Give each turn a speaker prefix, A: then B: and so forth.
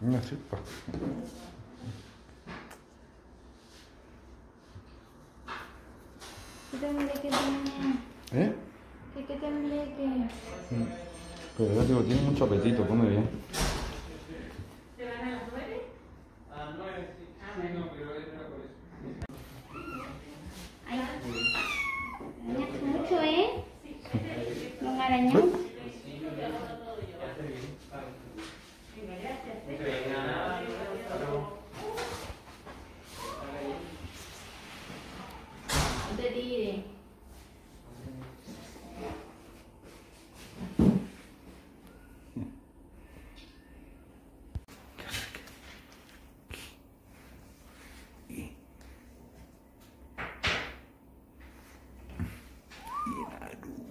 A: Una chispa.
B: Quítame que tiene.
A: ¿Eh?
B: Que que.
A: Pero ya digo, tiene mucho apetito, come bien.
C: ¿Te van a las nueve? A las nueve, sí. Ah, no, pero era por eso.
B: Ay. Mucho, ¿eh? Don Arañón. dire? Ina dua.